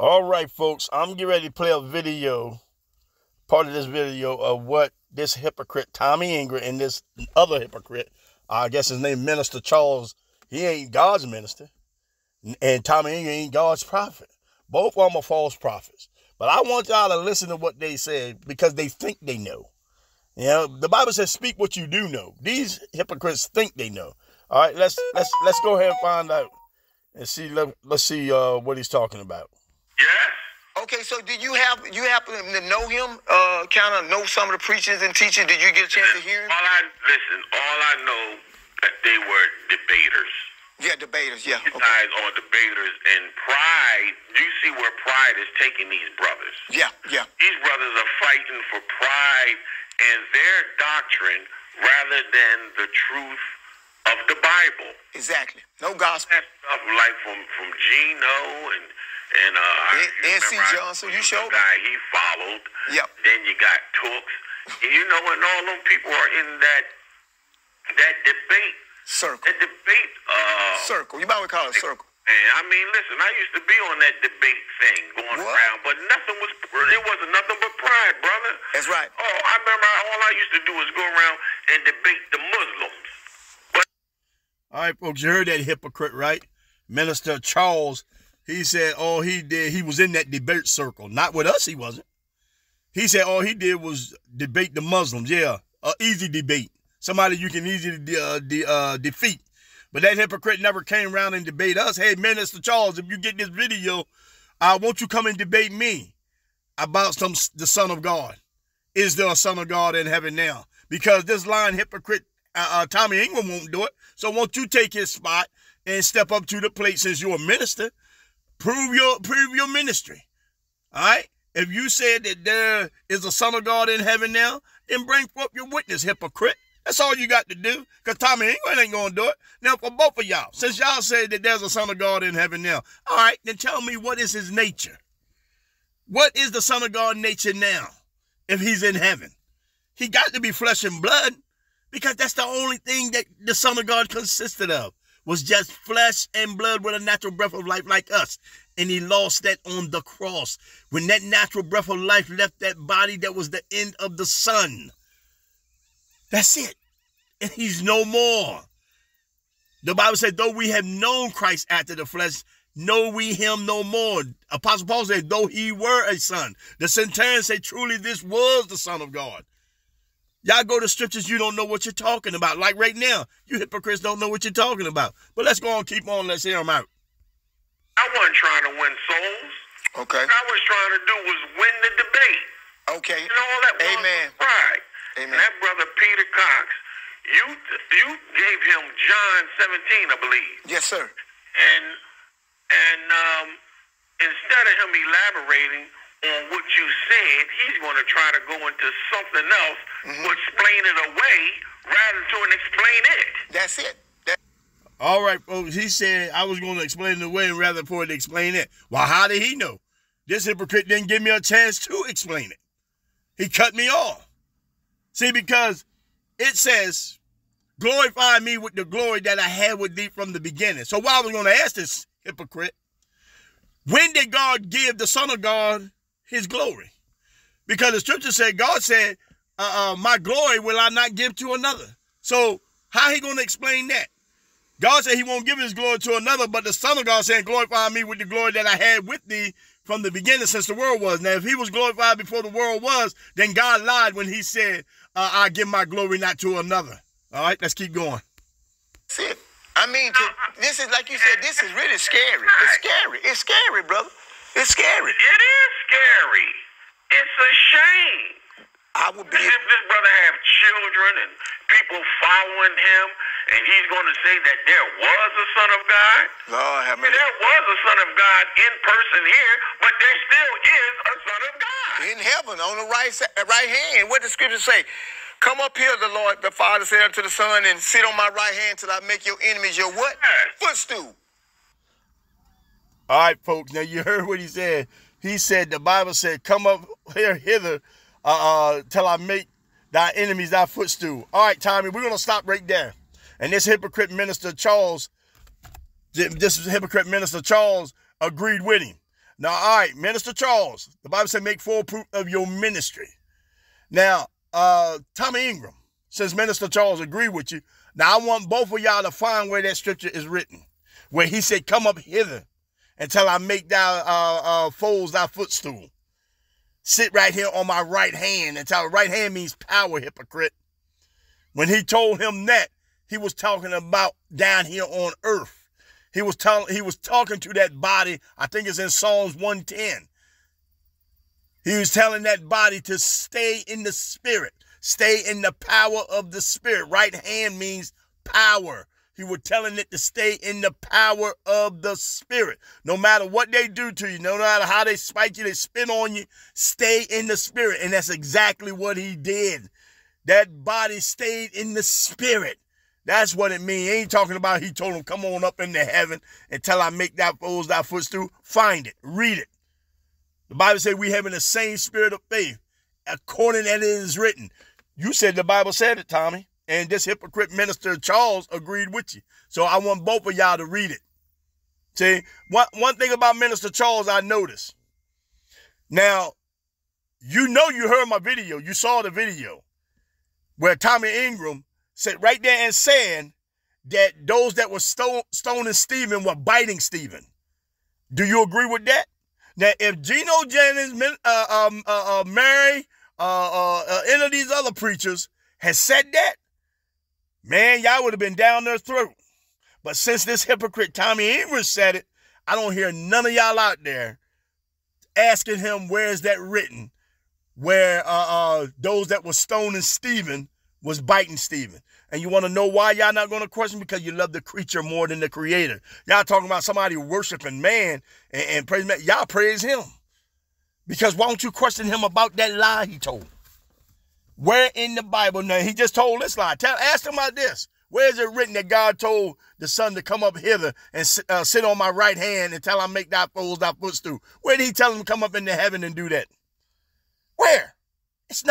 All right, folks, I'm getting ready to play a video, part of this video of what this hypocrite Tommie Ingram and this other hypocrite, I guess his name Minister Charles, he ain't God's minister, and Tommie Ingram ain't God's prophet. Both of them are false prophets. But I want y'all to listen to what they said because they think they know. You know, the Bible says, "Speak what you do know." These hypocrites think they know. All right, let's let's let's go ahead and find out and see. Let, let's see uh, what he's talking about. Yes. Okay, so did you have you happen to know him? Uh, kind of know some of the preachers and teachers. Did you get a chance to hear him? All I listen. All I know that they were debaters. Yeah, debaters. Yeah. These Okay. guys are debaters, and pride. You see where pride is taking these brothers. Yeah, yeah. These brothers are fighting for pride and their doctrine rather than the truth of the Bible. Exactly. No gospel. That stuff like from from Gino and and uh, N- you N.C. I Johnson, you the showed me. guy he followed. Yep. Then you got Tooks. And you know, and all them people are in that that debate. Circle. That debate. Uh, Circle. You might call it circle. and I mean, listen, I used to be on that debate thing going What? around, but nothing was. It wasn't nothing but pride, brother. That's right. Oh, I remember all I used to do was go around and debate the Muslims. All right, folks, you heard that hypocrite, right? Minister Charles, he said all he did, he was in that debate circle. Not with us, he wasn't. He said all he did was debate the Muslims. Yeah, a easy debate. Somebody you can easily de- uh, de- uh, defeat. But that hypocrite never came around and debate us. Hey, Minister Charles, if you get this video, uh, won't you come and debate me about some the Son of God? Is there a Son of God in heaven now? Because this lying hypocrite uh, uh, Tommie Ingram won't do it. So won't you take his spot and step up to the plate since you're a minister? Prove your prove your ministry. All right. If you said that there is a son of God in heaven now, then bring forth your witness, hypocrite. That's all you got to do. Because Tommie Ingram ain't gonna do it. Now for both of y'all, since y'all said that there's a son of God in heaven now, all right, then tell me what is his nature? What is the son of God nature now? If he's in heaven, he got to be flesh and blood because that's the only thing that the Son of God consisted of was just flesh and blood with a natural breath of life like us. And he lost that on the cross. When that natural breath of life left that body, that was the end of the sun. That's it. And he's no more. The Bible said, though we have known Christ after the flesh, know we him no more. Apostle Paul said, though he were a son. The centurion said, truly this was the Son of God. Y'all go to scriptures, you don't know what you're talking about. Like right now, you hypocrites don't know what you're talking about. But let's go on, keep on, let's hear them out. I wasn't trying to win souls. Okay. What I was trying to do was win the debate. Okay. You know all that was Amen. pride. Amen. And that brother Peter Cox, you you gave him John 17, I believe. Yes, sir. And and um, instead of him elaborating on what you said, he's going to try to go into something else, Mm-hmm. or explain it away rather than explain it. That's it. That, All right, folks, he said I was going to explain it away and rather for it to explain it. Well, how did he know? This hypocrite didn't give me a chance to explain it. He cut me off. See, because it says, glorify me with the glory that I had with thee from the beginning. So what I was going to ask this hypocrite, when did God give the Son of God his glory? Because the scripture said, God said, uh, uh, my glory will I not give to another. So how he going to explain that? God said he won't give his glory to another, but the Son of God saying, glorify me with the glory that I had with thee from the beginning since the world was. Now, if he was glorified before the world was, then God lied when he said, uh, I give my glory not to another. All right, let's keep going. that's it. I mean, this is like you said. This is really scary. It's scary. It's scary, brother. It's scary. It is scary. It's a shame. I would be. If this brother have children and people following him, and he's going to say that there was a son of God. Lord have mercy. there was a son of God in person here, but there still is a son of God. in heaven on the right right hand. What the scripture say? Come up here, the Lord, the Father said unto the Son, and sit on my right hand till I make your enemies your what? Footstool. All right, folks. Now you heard what he said. He said the Bible said, "Come up here hither, uh, uh, till I make thy enemies thy footstool." All right, Tommie, we're gonna stop right there. And this hypocrite minister Charles, this hypocrite minister Charles agreed with him. Now, all right, Minister Charles, the Bible said make full proof of your ministry. Now, uh, Tommie Ingram, since Minister Charles agreed with you, now I want both of y'all to find where that scripture is written, where he said, Come up hither until I make thy uh, uh, foes thy footstool. Sit right here on my right hand until right hand means power, hypocrite. When he told him that, he was talking about down here on earth. He was telling he was talking to that body. I think it's in Psalms 110. He was telling that body to stay in the spirit, stay in the power of the spirit. Right hand means power. He was telling it to stay in the power of the spirit. No matter what they do to you, no matter how they spike you, they spin on you, stay in the spirit. And that's exactly what he did. That body stayed in the spirit. That's what it means. Ain't talking about he told him, come on up into heaven until I make that foes thy footstool. Find it. Read it. The Bible says we having the same spirit of faith, according as it is written. You said the Bible said it, Tommie. And this hypocrite minister Charles agreed with you. So I want both of y'all to read it. See, one, one thing about Minister Charles I noticed. Now, you know you heard my video. You saw the video where Tommie Ingram said right there and saying that those that were stone, stoning Stephen were biting Stephen. Do you agree with that? Now, if Gino Jennings, uh, um, uh, uh, Mary, uh, uh, uh, any of these other preachers had said that, man, y'all would have been down their throat. But since this hypocrite Tommie Ingram said it, I don't hear none of y'all out there asking him where is that written, where uh, uh, those that were stoning Stephen was biting Stephen. And you want to know why y'all not going to question? Because you love the creature more than the creator. Y'all talking about somebody worshiping man and, and praise man. Y'all praise him. Because why don't you question him about that lie he told? Where in the Bible now he just told this lie? Tell, ask him about this. Where is it written that God told the Son to come up hither and uh, sit on my right hand until I make thy foes thy footstool? Where did he tell him to come up into heaven and do that? Where? It's not.